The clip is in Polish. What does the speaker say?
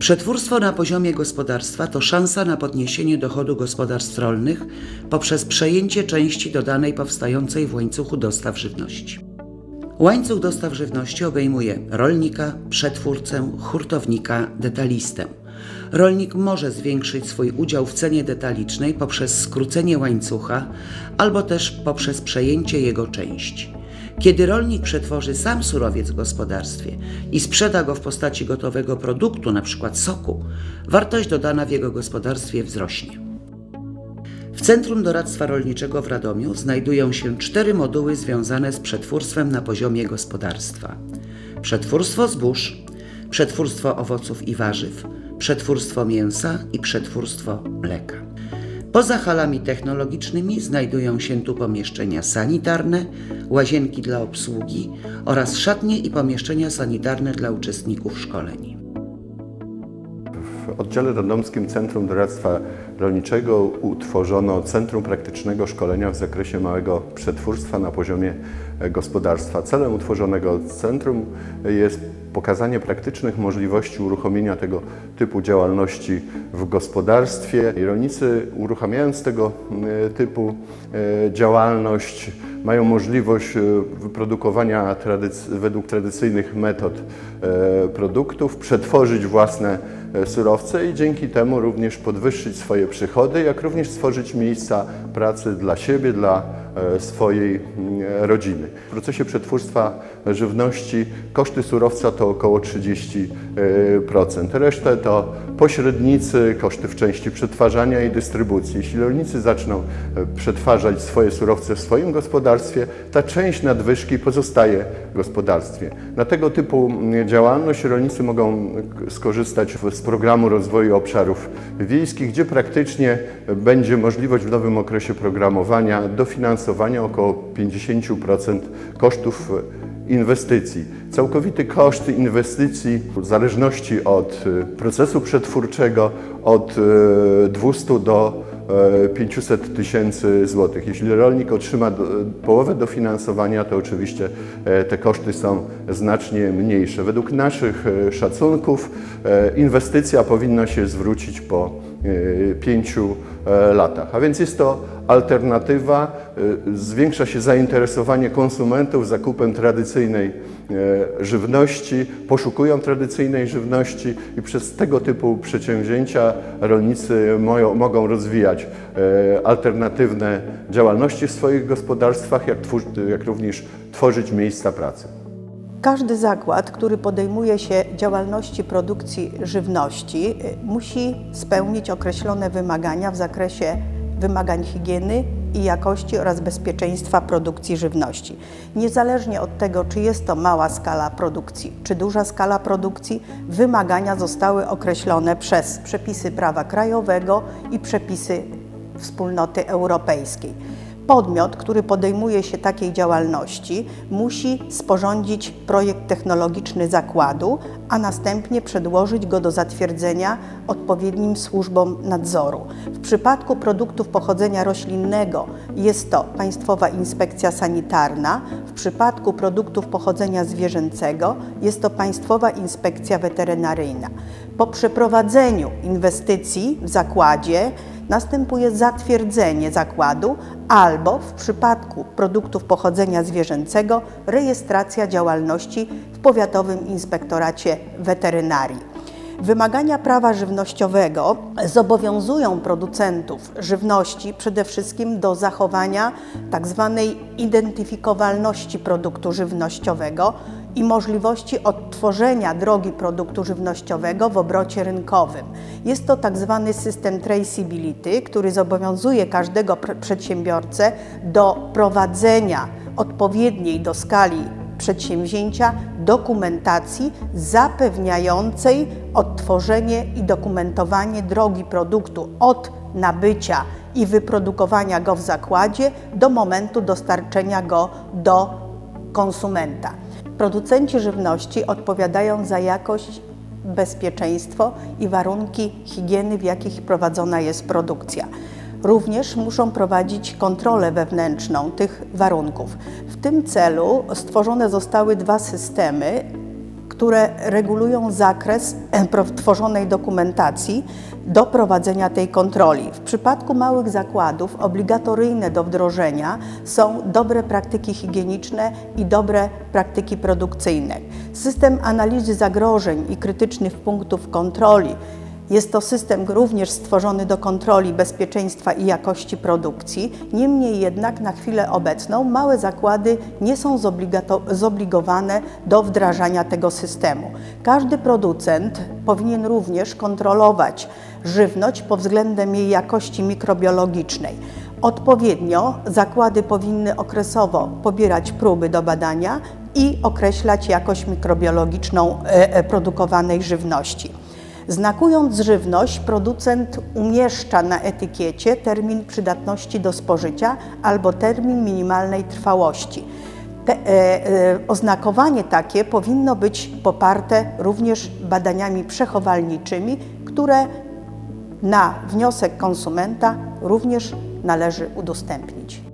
Przetwórstwo na poziomie gospodarstwa to szansa na podniesienie dochodu gospodarstw rolnych poprzez przejęcie części dodanej powstającej w łańcuchu dostaw żywności. Łańcuch dostaw żywności obejmuje rolnika, przetwórcę, hurtownika, detalistę. Rolnik może zwiększyć swój udział w cenie detalicznej poprzez skrócenie łańcucha albo też poprzez przejęcie jego części. Kiedy rolnik przetworzy sam surowiec w gospodarstwie i sprzeda go w postaci gotowego produktu, np. soku, wartość dodana w jego gospodarstwie wzrośnie. W Centrum Doradztwa Rolniczego w Radomiu znajdują się cztery moduły związane z przetwórstwem na poziomie gospodarstwa: przetwórstwo zbóż, przetwórstwo owoców i warzyw, przetwórstwo mięsa i przetwórstwo mleka. Poza halami technologicznymi znajdują się tu pomieszczenia sanitarne, łazienki dla obsługi oraz szatnie i pomieszczenia sanitarne dla uczestników szkoleń. W oddziale Radomskim Centrum Doradztwa Rolniczego utworzono Centrum Praktycznego Szkolenia w zakresie małego przetwórstwa na poziomie gospodarstwa. Celem utworzonego centrum jest pokazanie praktycznych możliwości uruchomienia tego typu działalności w gospodarstwie. Rolnicy uruchamiając tego e, typu e, działalność mają możliwość e, wyprodukowania tradyc według tradycyjnych metod produktów, przetworzyć własne surowce i dzięki temu również podwyższyć swoje przychody, jak również stworzyć miejsca pracy dla siebie, dla E, swojej mm, rodziny. W procesie przetwórstwa żywności koszty surowca to około 30%. Resztę to pośrednicy, koszty w części przetwarzania i dystrybucji. Jeśli rolnicy zaczną e, przetwarzać swoje surowce w swoim gospodarstwie, ta część nadwyżki pozostaje w gospodarstwie. Na tego typu mm, działalność rolnicy mogą skorzystać z programu rozwoju obszarów wiejskich, gdzie praktycznie będzie możliwość w nowym okresie programowania dofinansowania około 50% kosztów inwestycji. Całkowity koszt inwestycji w zależności od e, procesu przetwórczego od 200 e, do 500 e, tysięcy złotych. Jeśli rolnik otrzyma połowę dofinansowania, to oczywiście te koszty są znacznie mniejsze. Według naszych szacunków inwestycja powinna się zwrócić po pięciu latach. A więc jest to alternatywa, y, zwiększa się zainteresowanie konsumentów zakupem tradycyjnej e, żywności, poszukują tradycyjnej żywności i przez tego typu przedsięwzięcia rolnicy mogą rozwijać e, alternatywne działalności w swoich gospodarstwach, jak, jak również tworzyć miejsca pracy. Każdy zakład, który podejmuje się działalności produkcji żywności, y, musi spełnić określone wymagania w zakresie wymagań higieny i jakości oraz bezpieczeństwa produkcji żywności. Niezależnie od tego, czy jest to mała skala produkcji, czy duża skala produkcji, wymagania zostały określone przez przepisy prawa krajowego i przepisy wspólnoty europejskiej podmiot, który podejmuje się takiej działalności, musi sporządzić projekt technologiczny zakładu, a następnie przedłożyć go do zatwierdzenia odpowiednim służbom nadzoru. W przypadku produktów pochodzenia roślinnego jest to Państwowa Inspekcja Sanitarna, w przypadku produktów pochodzenia zwierzęcego jest to Państwowa Inspekcja Weterynaryjna. Po przeprowadzeniu inwestycji w zakładzie następuje zatwierdzenie zakładu albo w przypadku produktów pochodzenia zwierzęcego rejestracja działalności w Powiatowym Inspektoracie Weterynarii. Wymagania prawa żywnościowego zobowiązują producentów żywności przede wszystkim do zachowania tzw. Tak identyfikowalności produktu żywnościowego i możliwości odtworzenia drogi produktu żywnościowego w obrocie rynkowym. Jest to tak zwany system traceability, który zobowiązuje każdego przedsiębiorcę do prowadzenia odpowiedniej do skali przedsięwzięcia dokumentacji zapewniającej odtworzenie i dokumentowanie drogi produktu od nabycia i wyprodukowania go w zakładzie do momentu dostarczenia go do konsumenta. Producenci żywności odpowiadają za jakość, bezpieczeństwo i warunki higieny, w jakich prowadzona jest produkcja. Również muszą prowadzić kontrolę wewnętrzną tych warunków. W tym celu stworzone zostały dwa systemy które regulują zakres tworzonej dokumentacji do prowadzenia tej kontroli. W przypadku małych zakładów obligatoryjne do wdrożenia są dobre praktyki higieniczne i dobre praktyki produkcyjne. System analizy zagrożeń i krytycznych punktów kontroli jest to system również stworzony do kontroli bezpieczeństwa i jakości produkcji. Niemniej jednak na chwilę obecną małe zakłady nie są zobligowane do wdrażania tego systemu. Każdy producent powinien również kontrolować żywność pod względem jej jakości mikrobiologicznej. Odpowiednio zakłady powinny okresowo pobierać próby do badania i określać jakość mikrobiologiczną e, e, produkowanej żywności. Znakując żywność, producent umieszcza na etykiecie termin przydatności do spożycia albo termin minimalnej trwałości. Te, e, e, oznakowanie takie powinno być poparte również badaniami przechowalniczymi, które na wniosek konsumenta również należy udostępnić.